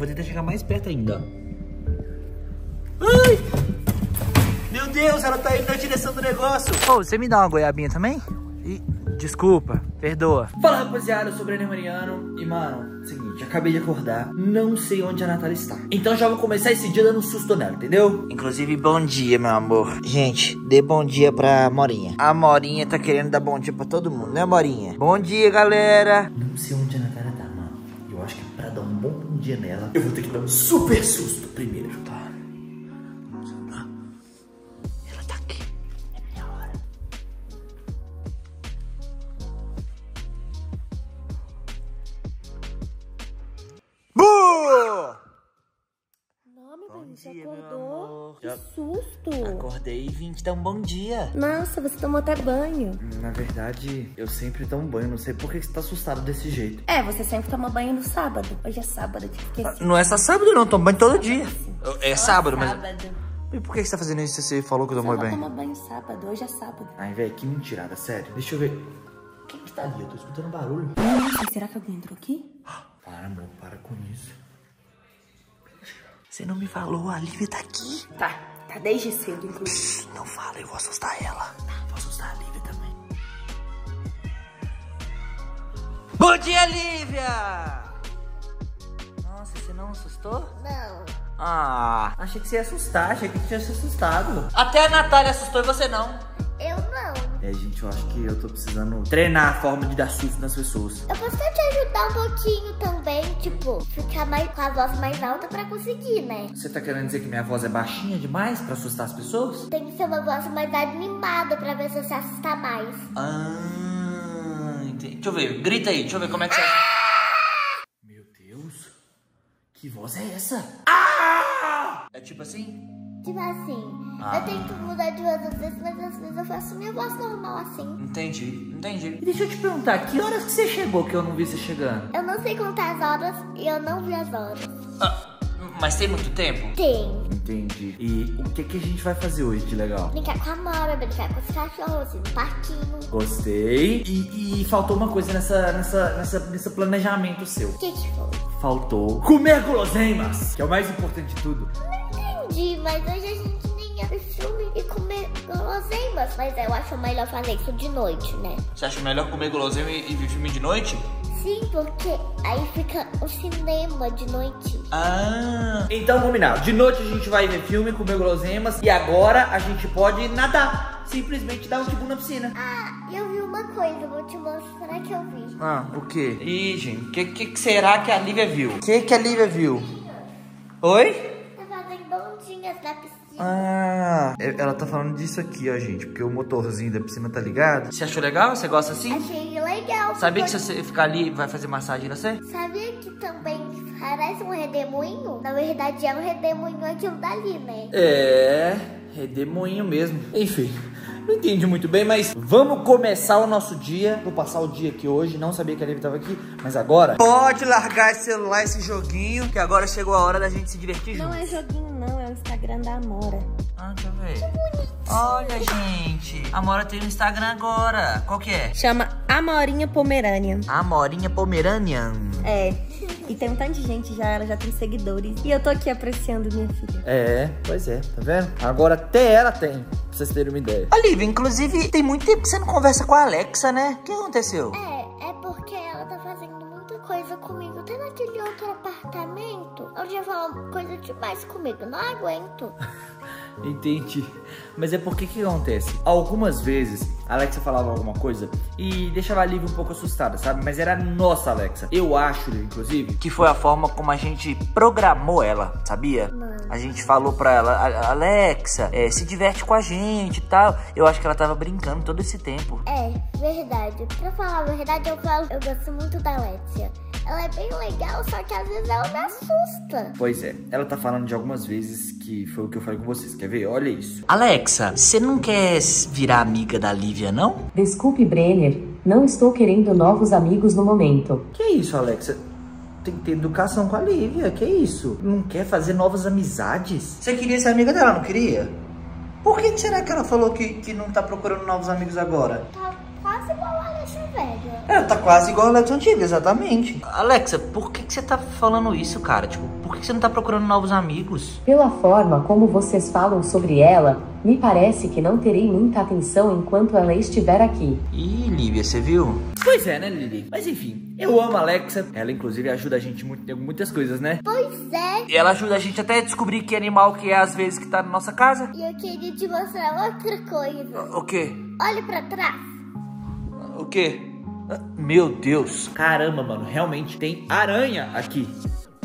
Vou tentar chegar mais perto ainda. Ai! Meu Deus, ela tá indo na direção do negócio. Ô, você me dá uma goiabinha também? Ih, desculpa, perdoa. Fala, rapaziada, eu sou o Brenner Mariano. E, mano, seguinte, acabei de acordar. Não sei onde a Natália está. Então já vou começar esse dia dando um susto nela, entendeu? Inclusive, bom dia, meu amor. Gente, dê bom dia pra Morinha. A Morinha tá querendo dar bom dia pra todo mundo, né, Morinha? Bom dia, galera. Não sei onde dia nela, eu vou ter que dar um super susto primeiro, Que Já- susto! Acordei e vim te dar um bom dia. Nossa, você tomou até banho. Na verdade, eu sempre tomo banho. Não sei por que você tá assustado desse jeito. É, você sempre toma banho no sábado. Hoje é sábado, eu te esqueci. Não é só sábado, não. Tomo banho todo dia. É Só sábado, mas. sábado. E por que você tá fazendo isso se você falou que eu tomo não banho? toma banho sábado, hoje é sábado. Ai, velho, que mentirada, sério. Deixa eu ver. Quem que tá ali? Eu tô escutando barulho. Nossa, será que alguém entrou aqui? Para, amor, para com isso. Você não me falou, a Lívia tá aqui. Tá, tá desde cedo, inclusive. Não fala, eu vou assustar ela. Vou assustar a Lívia também. Bom dia, Lívia! Nossa, você não assustou? Não. Ah, achei que você ia assustar, achei que tinha se assustado. Até a Natália assustou e você não. Eu não. É, gente, eu acho que eu tô precisando treinar a forma de dar susto nas pessoas. Eu posso te ajudar um pouquinho também, tipo, ficar mais, com a voz mais alta pra conseguir, né? Você tá querendo dizer que minha voz é baixinha demais pra assustar as pessoas? Tem que ser uma voz mais animada pra ver se você assustar mais. Ah, entendi. Deixa eu ver, grita aí, deixa eu ver como é que você. Meu Deus, que voz é essa? Ah! É tipo assim? Tipo assim, Ah. eu tento mudar de voz às vezes, mas às vezes eu faço minha voz normal assim. Entendi, entendi. E deixa eu te perguntar, que horas que você chegou que eu não vi você chegando? Eu não sei contar as horas e eu não vi as horas. Ah, mas tem muito tempo? Tem. Entendi. E o que, que a gente vai fazer hoje de legal? Brincar com a Mora, brincar com os cachorros, ir no parquinho. Gostei. E, e faltou uma coisa nessa, nessa, nessa, nesse planejamento seu. O que que foi? Faltou comer guloseimas, que é o mais importante de tudo. Entendi, mas hoje a gente ver filme e comer guloseimas. Mas eu acho melhor fazer isso de noite, né? Você acha melhor comer guloseima e, e ver filme de noite? Sim, porque aí fica o cinema de noite. Ah. Então, combinado. De noite a gente vai ver filme, comer guloseimas. E agora a gente pode nadar. Simplesmente dar um tipo na piscina. Ah, eu vi uma coisa, vou te mostrar que eu vi. Ah, o quê? Ih, gente, o que, que, que será que a Lívia viu? O que, que a Lívia viu? Oi? Tá fazendo ondinhas na piscina. Ah, ela tá falando disso aqui, ó, gente. Porque o motorzinho da piscina tá ligado. Você achou legal? Você gosta assim? Achei legal. Sabia que se você ficar ali, vai fazer massagem em você? Sabia que também parece um redemoinho? Na verdade é um redemoinho aquilo dali, né? É, redemoinho mesmo. Enfim, não entendi muito bem, mas vamos começar o nosso dia. Vou passar o dia aqui hoje, não sabia que a Lívia tava aqui, mas agora... Pode largar esse celular, esse joguinho, que agora chegou a hora da gente se divertir Não é joguinho, não, é o Instagram da Amora. Ah, deixa eu ver. Olha, gente, a Mora tem um Instagram agora. Qual que é? Chama Amorinha Pomerânia. Amorinha Pomeranian. É. E tem um tanto de gente já, ela já tem seguidores. E eu tô aqui apreciando minha filha. É, pois é, tá vendo? Agora até ela tem, pra vocês terem uma ideia. Olivia, inclusive, tem muito tempo que você não conversa com a Alexa, né? O que aconteceu? É, é porque ela tá fazendo muita coisa comigo. Até naquele outro apartamento. Ela já falou coisa demais comigo. Não aguento. Entendi. Mas é porque que acontece? Algumas vezes a Alexa falava alguma coisa e deixava a Lívia um pouco assustada, sabe? Mas era nossa Alexa. Eu acho, inclusive, que foi a forma como a gente programou ela, sabia? A gente falou pra ela, "A- Alexa, é, se diverte com a gente e tal. Eu acho que ela tava brincando todo esse tempo. É, verdade. Pra falar a verdade, eu falo, eu gosto muito da Alexia. Ela é bem legal, só que às vezes ela me assusta. Pois é, ela tá falando de algumas vezes que foi o que eu falei com vocês. Quer ver? Olha isso. Alexa, você não quer virar amiga da Lívia, não? Desculpe, Brenner. Não estou querendo novos amigos no momento. Que isso, Alexa? Tem que ter educação com a Lívia, que isso? Não quer fazer novas amizades? Você queria ser amiga dela, não queria? Por que será que ela falou que, que não tá procurando novos amigos agora? Tá quase igual a Alexia velha. É, tá quase igual a Alexa antiga, exatamente. Alexa, por que, que você tá falando isso, cara? Tipo, por por que você não tá procurando novos amigos? Pela forma como vocês falam sobre ela, me parece que não terei muita atenção enquanto ela estiver aqui. Ih, Lívia, você viu? Pois é, né, Lili? Mas enfim, eu amo a Alexa. Ela, inclusive, ajuda a gente muito, em muitas coisas, né? Pois é. E ela ajuda a gente até a descobrir que animal que é, às vezes, que tá na nossa casa. E eu queria te mostrar outra coisa. O quê? Olha pra trás. O quê? Ah, Meu Deus. Caramba, mano. Realmente tem aranha aqui.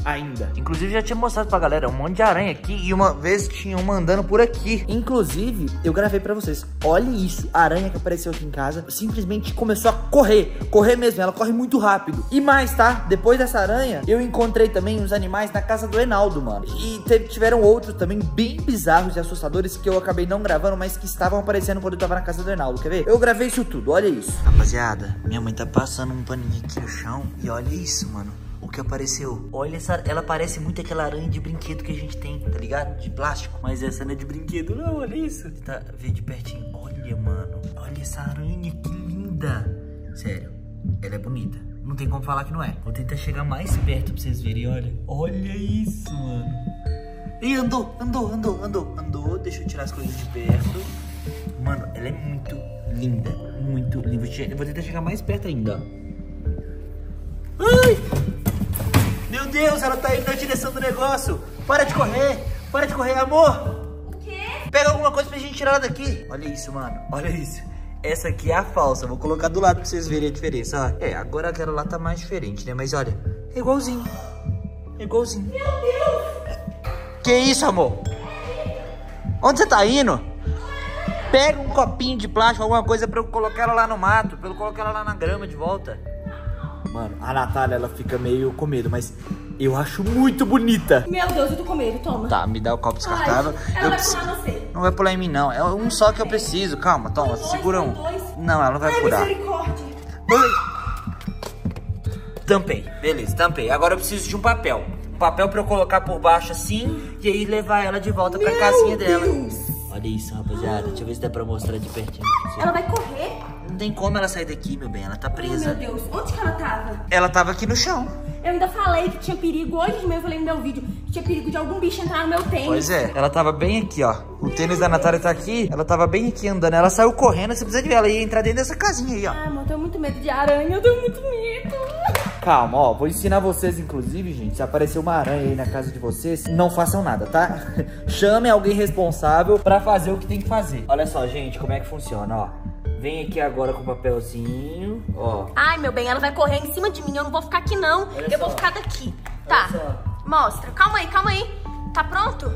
Ainda. Inclusive já tinha mostrado pra galera um monte de aranha aqui e uma vez tinha uma andando por aqui. Inclusive, eu gravei pra vocês. Olha isso, a aranha que apareceu aqui em casa simplesmente começou a correr, correr mesmo, ela corre muito rápido. E mais, tá? Depois dessa aranha, eu encontrei também uns animais na casa do Enaldo, mano. E teve- tiveram outros também bem bizarros e assustadores que eu acabei não gravando, mas que estavam aparecendo quando eu tava na casa do Enaldo. Quer ver? Eu gravei isso tudo, olha isso. Rapaziada, minha mãe tá passando um paninho aqui no chão e olha isso, mano. Que apareceu? Olha essa, ela parece muito aquela aranha de brinquedo que a gente tem, tá ligado? De plástico. Mas essa não é de brinquedo, não, olha isso. Tá, vê de pertinho. Olha, mano. Olha essa aranha, que linda. Sério, ela é bonita. Não tem como falar que não é. Vou tentar chegar mais perto pra vocês verem, olha. Olha isso, mano. Ih, andou, andou, andou, andou, andou. Deixa eu tirar as coisas de perto. Mano, ela é muito linda. Muito linda. Vou tentar chegar mais perto ainda, ó. Ai! Meu Deus, ela tá indo na direção do negócio. Para de correr. Para de correr, amor. O quê? Pega alguma coisa pra gente tirar ela daqui. Olha isso, mano. Olha isso. Essa aqui é a falsa. Vou colocar do lado pra vocês verem a diferença. Ó. É, agora aquela lá tá mais diferente, né? Mas olha, é igualzinho. É igualzinho. Meu Deus. Que isso, amor? Onde você tá indo? Pega um copinho de plástico, alguma coisa pra eu colocar ela lá no mato. Pra eu colocar ela lá na grama de volta. Mano, a Natália, ela fica meio com medo, mas eu acho muito bonita. Meu Deus, eu tô com medo, toma. Tá, me dá o copo descartável. Ai, ela Eu vai preciso- pular você. Não vai pular em mim, não. É um só que eu preciso. Calma, toma, Dois, segura um. dois. Não, ela não vai Ai, furar. misericórdia. Tampei, beleza, tampei. Agora eu preciso de um papel. Um papel pra eu colocar por baixo assim e aí levar ela de volta pra Meu casinha dela. Deus. Olha isso, rapaziada. Deixa eu ver se dá pra mostrar de pertinho. pra. Ela vai correr? Não tem como ela sair daqui, meu bem. Ela tá Ai, presa. meu Deus. Onde que ela tava? Ela tava aqui no chão. Eu ainda falei que tinha perigo. Hoje de manhã eu falei no meu vídeo que tinha perigo de algum bicho entrar no meu tênis. Pois é, ela tava bem aqui, ó. O tênis da Natália tá aqui, ela tava bem aqui andando. Ela saiu correndo, você precisa de ver. Ela ia entrar dentro dessa casinha aí, ó. Ai, amor, eu tenho muito medo de aranha. Eu tenho muito medo. Calma, ó, vou ensinar vocês, inclusive, gente, se aparecer uma aranha aí na casa de vocês, não façam nada, tá? Chamem alguém responsável pra fazer o que tem que fazer. Olha só, gente, como é que funciona, ó. Vem aqui agora com o papelzinho, ó. Ai, meu bem, ela vai correr em cima de mim. Eu não vou ficar aqui, não. Olha eu vou só. ficar daqui. Tá. só. Mostra. Calma aí, calma aí. Tá pronto?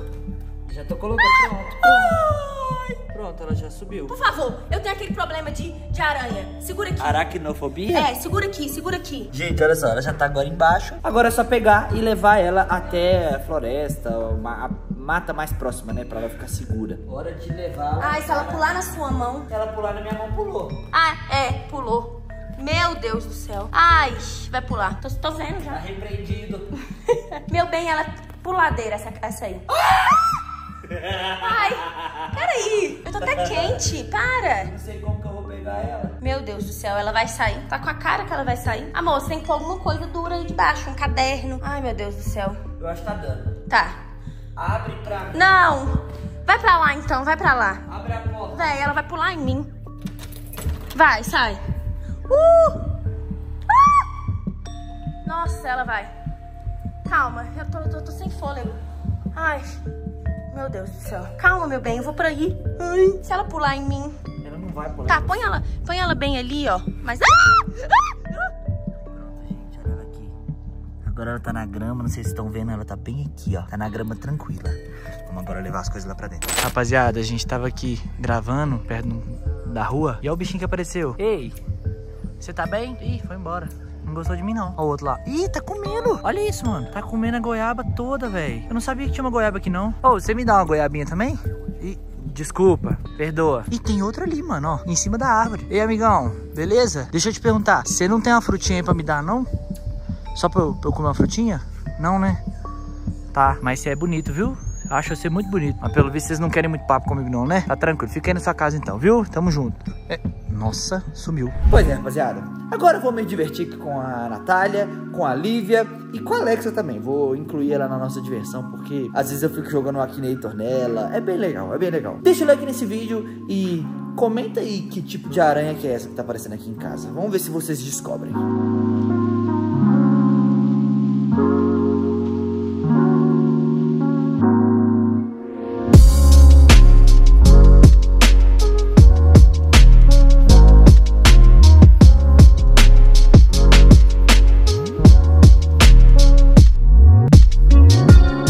Já tô colocando pronto. Pronto, ela já subiu. Por favor, eu tenho aquele problema de, de aranha. Segura aqui. Aracnofobia? É, segura aqui, segura aqui. Gente, olha só, ela já tá agora embaixo. Agora é só pegar e levar ela até a floresta, uma, a mata mais próxima, né? Pra ela ficar segura. Hora de levar. Ai, se ela pular na sua mão. Se ela pular na minha mão, pulou. Ah, é, pulou. Meu Deus do céu. Ai, vai pular. Tô, tô vendo Tá já. repreendido. Meu bem, ela é puladeira, essa, essa aí. Ai, peraí. Eu tô até quente. Para. Não sei como que eu vou pegar ela. Meu Deus do céu, ela vai sair. Tá com a cara que ela vai sair. Amor, você tem que pôr alguma coisa dura aí debaixo, um caderno. Ai, meu Deus do céu. Eu acho que tá dando. Tá. Abre pra mim. Não. Vai pra lá então, vai pra lá. Abre a porta. Véi, ela vai pular em mim. Vai, sai. Uh! Ah! Nossa, ela vai. Calma, eu tô, tô, tô sem fôlego. Ai, meu Deus do céu. Calma, meu bem, eu vou por aí. Ai, se ela pular em mim. Ela não vai pular. Tá, põe ela, põe ela bem ali, ó. Mas. Ah! Ah! Agora ela tá na grama, não sei se estão vendo, ela tá bem aqui, ó. Tá na grama tranquila. Vamos agora levar as coisas lá pra dentro. Rapaziada, a gente tava aqui gravando perto da rua e olha o bichinho que apareceu. Ei, você tá bem? Ih, foi embora. Não gostou de mim, não. Olha o outro lá. Ih, tá comendo. Olha isso, mano. Tá comendo a goiaba toda, velho. Eu não sabia que tinha uma goiaba aqui, não. Ô, você me dá uma goiabinha também? Ih, desculpa. Perdoa. E tem outra ali, mano, ó. Em cima da árvore. Ei, amigão. Beleza? Deixa eu te perguntar. Você não tem uma frutinha aí pra me dar, não? Só pra eu, pra eu comer uma frutinha? Não, né? Tá, mas você é bonito, viu? Acho você muito bonito. Mas pelo visto vocês não querem muito papo comigo não, né? Tá tranquilo. Fica aí na sua casa então, viu? Tamo junto. É, Nossa, sumiu. Pois é, rapaziada. Agora eu vou me divertir com a Natália, com a Lívia e com a Alexa também. Vou incluir ela na nossa diversão, porque às vezes eu fico jogando Akinator nela. É bem legal, é bem legal. Deixa o like nesse vídeo e comenta aí que tipo de aranha que é essa que tá aparecendo aqui em casa. Vamos ver se vocês descobrem.